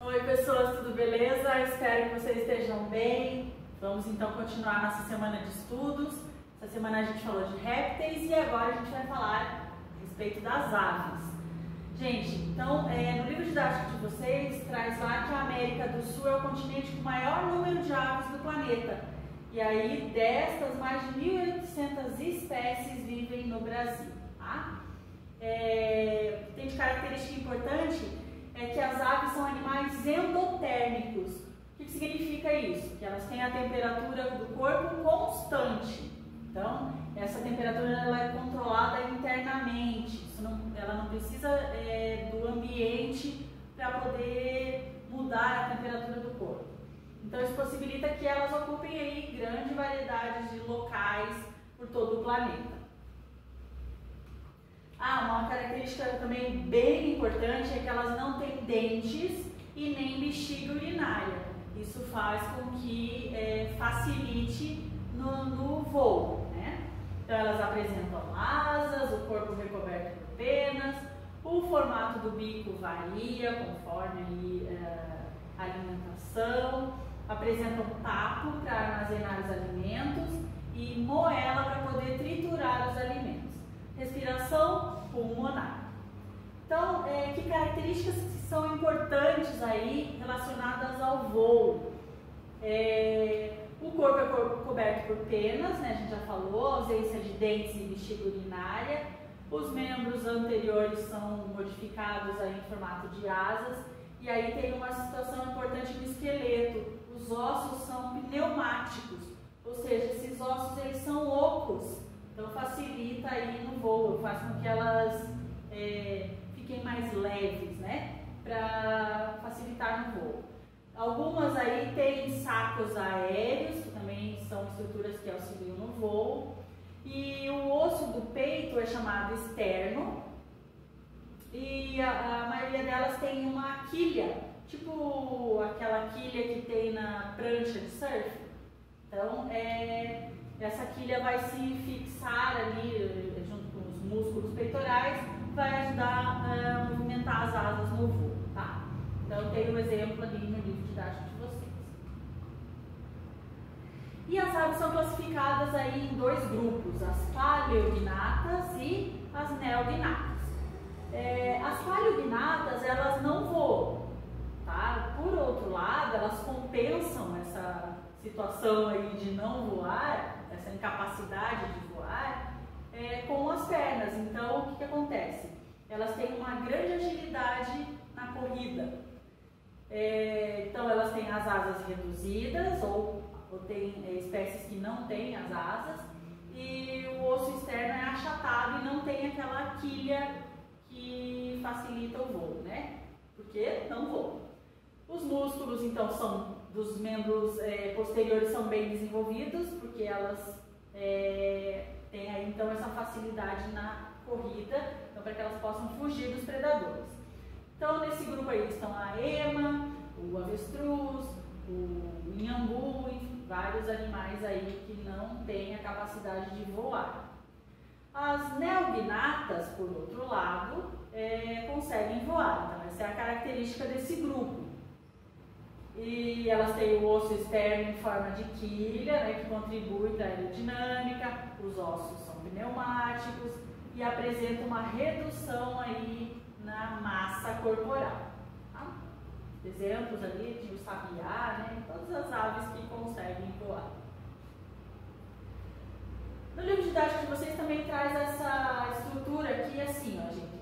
Oi pessoas, tudo beleza? Espero que vocês estejam bem. Vamos então continuar nossa semana de estudos. Essa semana a gente falou de répteis e agora a gente vai falar a respeito das aves. Gente, então é, no livro didático de vocês traz lá que a América do Sul é o continente com o maior número de aves do planeta. E aí destas, mais de 1.800 espécies vivem no Brasil. Tá? É, tem de característica importante é que as aves são animais endotérmicos. O que, que significa isso? Que elas têm a temperatura do corpo constante. Então, essa temperatura ela é controlada internamente. Não, ela não precisa é, do ambiente para poder mudar a temperatura do corpo. Então, isso possibilita que elas ocupem aí grande variedade de locais por todo o planeta. Ah, uma característica também bem importante é que elas não têm dentes e nem bexiga urinária. Isso faz com que é, facilite no, no voo. Né? Então elas apresentam asas, o corpo recoberto por penas, o formato do bico varia conforme é, a alimentação, apresentam tapo para armazenar os alimentos e moela para poder triturar os alimentos respiração pulmonar. Então, é, que características são importantes aí relacionadas ao voo? É, o corpo é corpo coberto por penas, né, a gente já falou, ausência de dentes e bexiga urinária. Os membros anteriores são modificados aí em formato de asas. E aí tem uma situação importante no esqueleto. Os ossos são pneumáticos, ou seja, esses ossos eles são ocos. Então facilita aí no voo, faz com que elas é, fiquem mais leves, né? Para facilitar no voo. Algumas aí têm sacos aéreos, que também são estruturas que auxiliam no voo. E o osso do peito é chamado externo. E a, a maioria delas tem uma quilha, tipo aquela quilha que tem na prancha de surf. Então, é, essa quilha vai se fixar ali eh, junto com os músculos peitorais, vai ajudar a movimentar as asas no voo, tá? Então tem um exemplo ali no livro didático de vocês. E as aves são classificadas aí em dois grupos, as paleognatas e as neognatas. É, as paleognatas, elas não voam, tá? Por outro lado, elas compensam essa situação aí de não voar essa incapacidade de voar, é, com as pernas. Então, o que, que acontece? Elas têm uma grande agilidade na corrida. É, então, elas têm as asas reduzidas, ou, ou tem é, espécies que não têm as asas, e o osso externo é achatado e não tem aquela quilha que facilita o voo, né? Porque não voa. Os músculos, então, são dos membros é, posteriores são bem desenvolvidos, porque elas é, têm aí, então, essa facilidade na corrida, então, para que elas possam fugir dos predadores. Então, nesse grupo aí estão a ema, o avestruz, o inhambu, enfim, vários animais aí que não têm a capacidade de voar. As neognatas, por outro lado, é, conseguem voar, então essa é a característica desse grupo. E elas têm o osso externo em forma de quilha, né, que contribui para a aerodinâmica, os ossos são pneumáticos e apresentam uma redução aí na massa corporal. Tá? Exemplos ali de o sabiá, né, todas as aves que conseguem voar. No livro didático de vocês também traz essa estrutura aqui assim, ó, gente.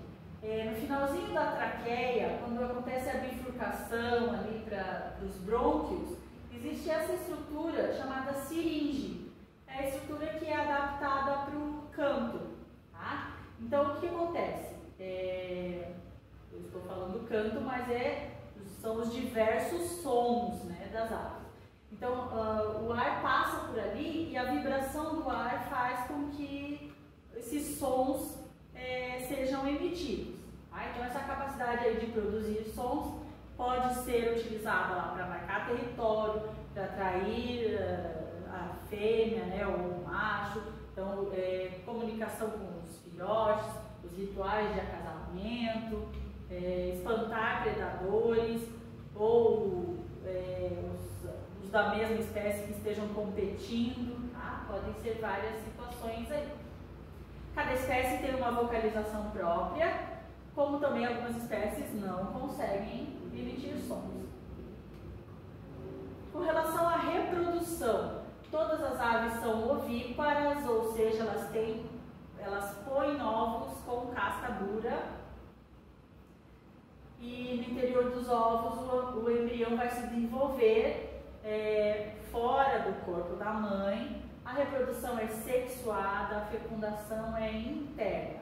É, no finalzinho da traqueia, quando acontece a bifurcação ali para os brônquios, existe essa estrutura chamada siringe. É a estrutura que é adaptada para o canto. Tá? Então, o que acontece? É, eu estou falando canto, mas é, são os diversos sons né, das aves. Então, uh, o ar passa por ali e a vibração do ar faz com que esses sons é, sejam emitidos. Tá? Então, essa capacidade aí de produzir sons pode ser utilizada para marcar território, para atrair uh, a fêmea né, ou o macho. Então, é, comunicação com os filhotes, os rituais de acasalamento, é, espantar predadores ou é, os, os, da mesma espécie que estejam competindo, tá? podem ser várias situações aí. Cada espécie tem uma vocalização própria, como também algumas espécies não conseguem emitir sons. Com relação à reprodução, todas as aves são ovíparas, ou seja, elas têm, elas põem ovos com casca dura e no interior dos ovos o, o embrião vai se desenvolver é, fora do corpo da mãe. A reprodução é sexuada, a fecundação é interna.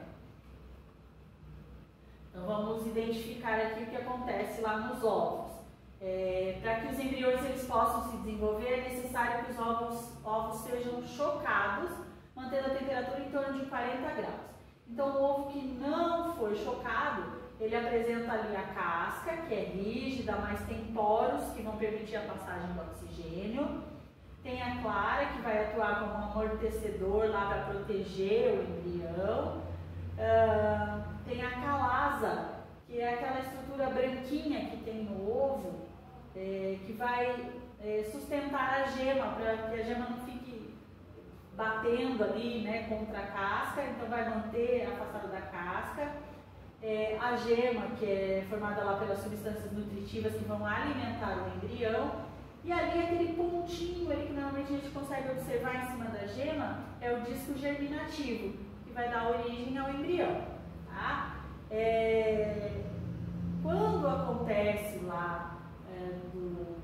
Então vamos identificar aqui o que acontece lá nos ovos. É, Para que os embriões eles possam se desenvolver, é necessário que os ovos, ovos sejam chocados, mantendo a temperatura em torno de 40 graus. Então, o ovo que não foi chocado, ele apresenta ali a casca, que é rígida, mas tem poros que vão permitir a passagem do oxigênio. Tem a clara, que vai atuar como um amortecedor lá para proteger o embrião. Uh, tem a calasa, que é aquela estrutura branquinha que tem no ovo, é, que vai é, sustentar a gema, para que a gema não fique batendo ali né, contra a casca, então vai manter afastado da casca. É, a gema, que é formada lá pelas substâncias nutritivas que vão alimentar o embrião, e ali aquele pontinho ali que normalmente a gente consegue observar em cima da gema é o disco germinativo, que vai dar origem ao embrião. Tá? É, quando acontece lá é, do,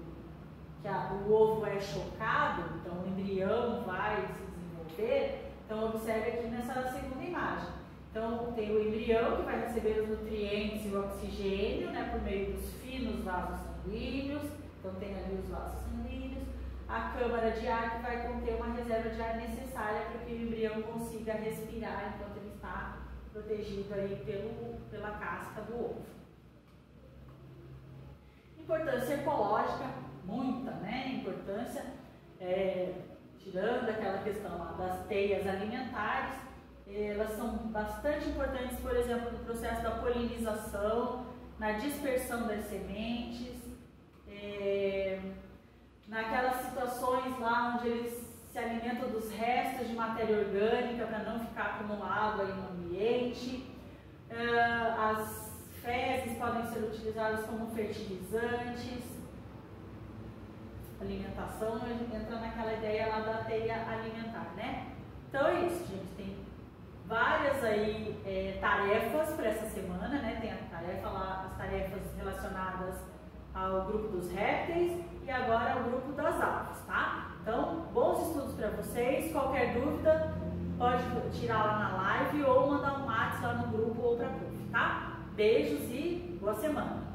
que a, o ovo é chocado, então o embrião vai se desenvolver, então observe aqui nessa segunda imagem. Então, tem o embrião que vai receber os nutrientes e o oxigênio né, por meio dos finos vasos sanguíneos. Então, tem ali os vasos sanguíneos. A câmara de ar que vai conter uma reserva de ar necessária para que o embrião consiga respirar enquanto ele está protegido aí pelo, pela casca do ovo. Importância ecológica, muita, né? Importância, é, tirando aquela questão lá das teias alimentares, elas são bastante importantes, por exemplo, no processo da polinização, na dispersão das sementes, é, naquelas situações lá onde eles se alimentam dos restos de matéria orgânica para não ficar acumulado aí no ambiente. É, as fezes podem ser utilizadas como fertilizantes. Alimentação entra naquela ideia lá da teia alimentar, né? Então é isso, gente. Tem várias aí é, tarefas para essa semana, né? Tem a tarefa lá, as tarefas relacionadas ao grupo dos répteis e agora ao grupo das aves, tá? Então, bons estudos para vocês. Qualquer dúvida, pode tirar lá na live ou mandar um WhatsApp lá no grupo ou para a prof, tá? Beijos e boa semana!